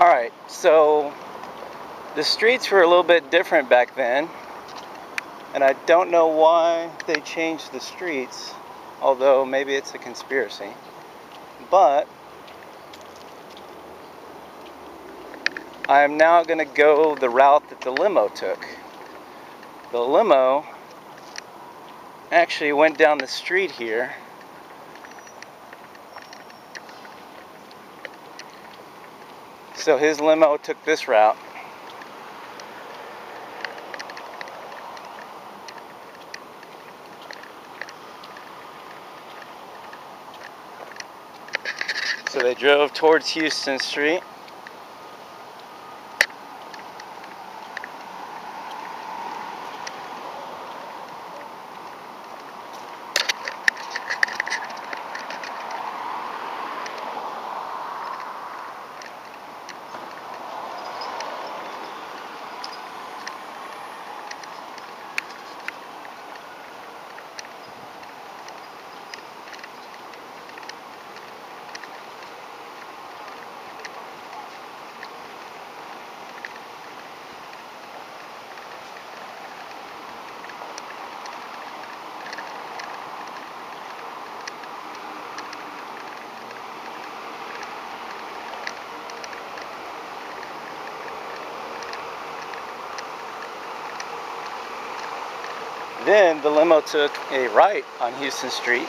Alright, so the streets were a little bit different back then. And I don't know why they changed the streets, although maybe it's a conspiracy. But I am now going to go the route that the limo took. The limo actually went down the street here So his limo took this route. So they drove towards Houston Street. Then the limo took a right on Houston Street.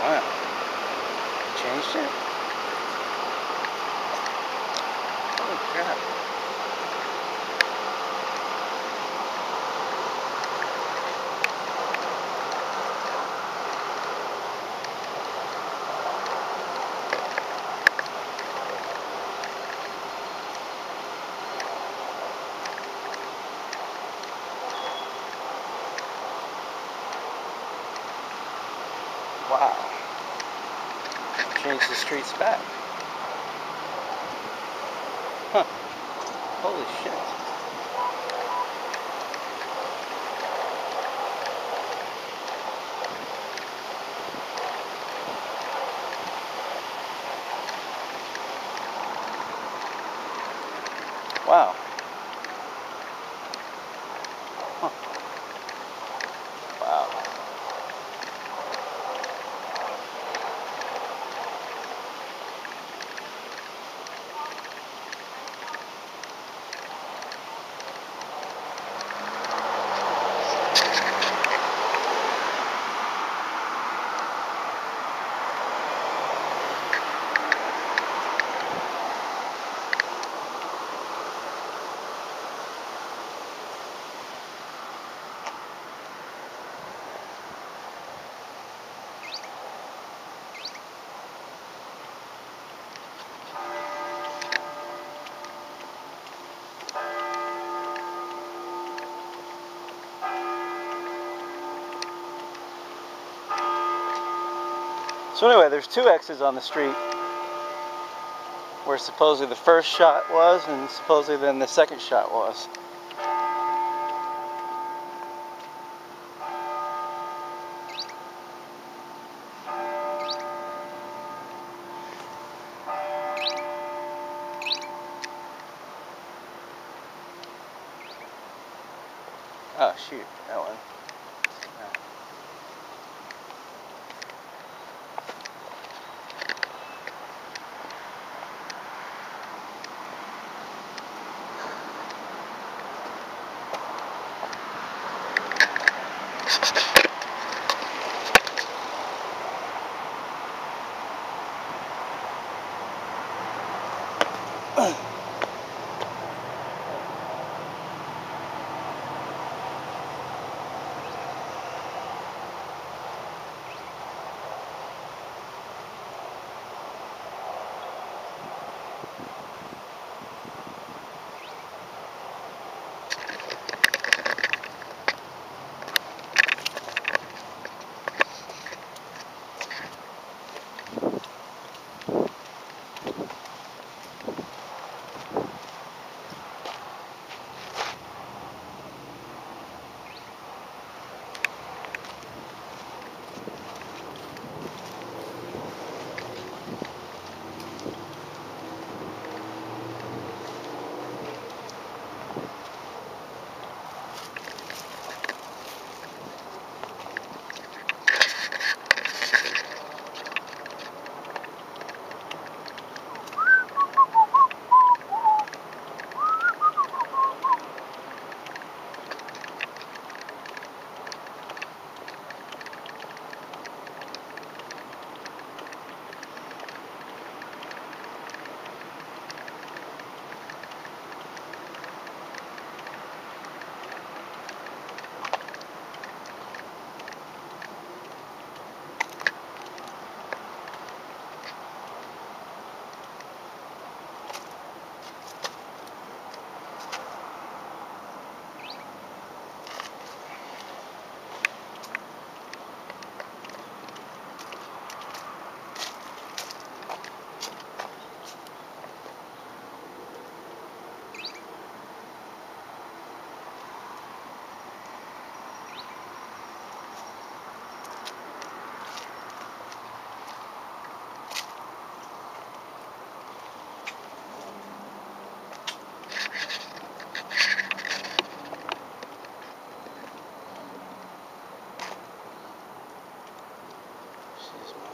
Wow. Changed it? Holy crap. Wow. Change the streets back. Huh. Holy shit. Wow. Huh. Wow. So anyway, there's two X's on the street where supposedly the first shot was and supposedly then the second shot was. Oh shoot, that one. this is my